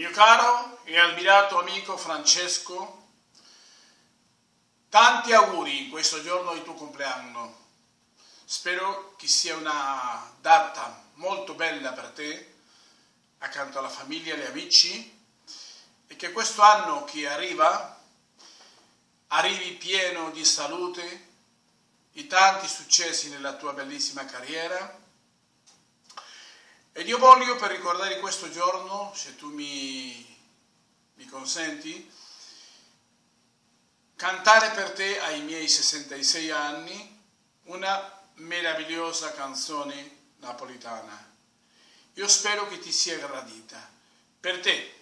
Mio caro e ammirato amico Francesco, tanti auguri in questo giorno di tuo compleanno. Spero che sia una data molto bella per te, accanto alla famiglia e agli amici, e che questo anno che arriva arrivi pieno di salute, di tanti successi nella tua bellissima carriera ed io voglio, per ricordare questo giorno, se tu mi, mi consenti, cantare per te ai miei 66 anni una meravigliosa canzone napolitana. Io spero che ti sia gradita. Per te,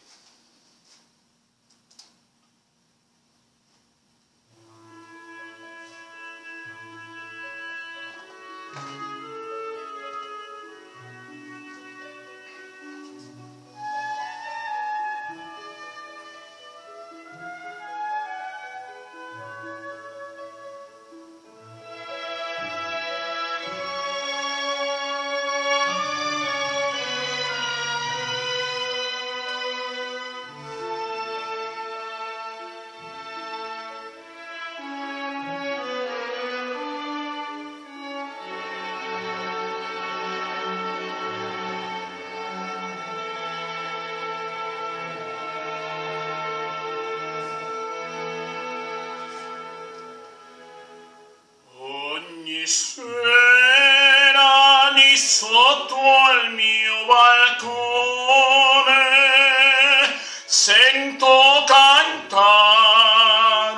sotto al mio balcone sento cantare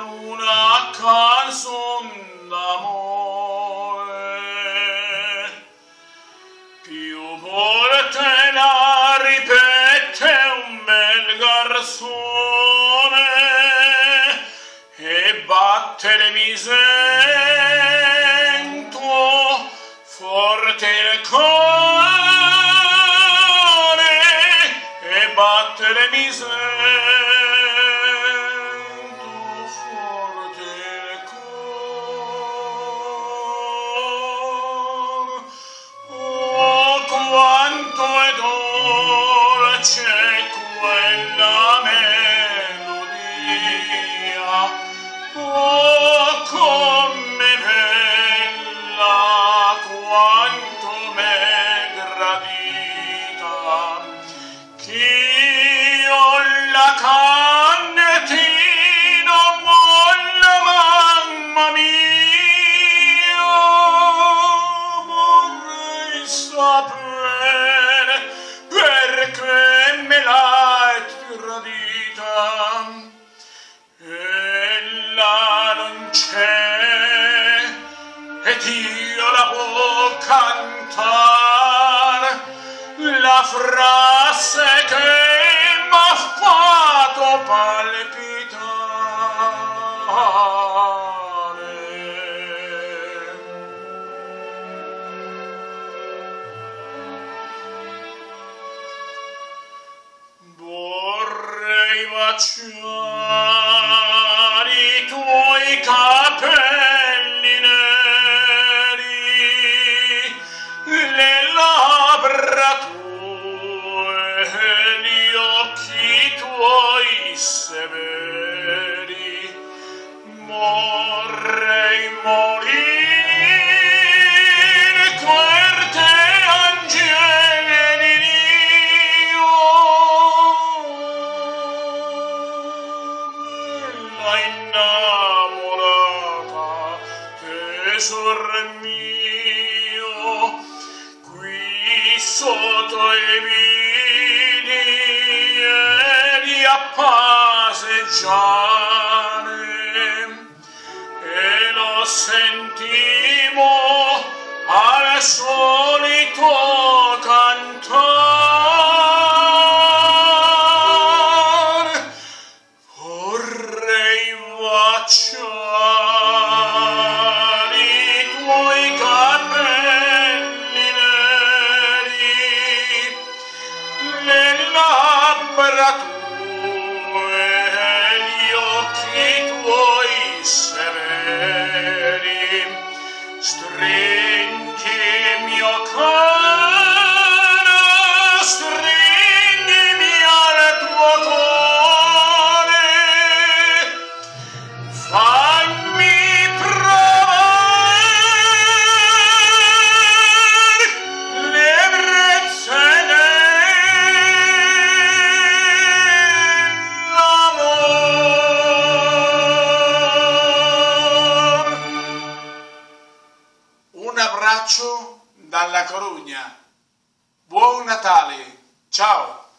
una canzone d'amore. Più volte la ripete un bel garzone e batte le miserie forte il cuore le misento forte il cor. Oh quanto è dolce quella melodia. Oh come bella non c'è ed io la può cantar. La frase che m'ha fatto palpitare. Vorrei baciare tuoi vini e via passeggiare Un abbraccio dalla Corugna. Buon Natale. Ciao.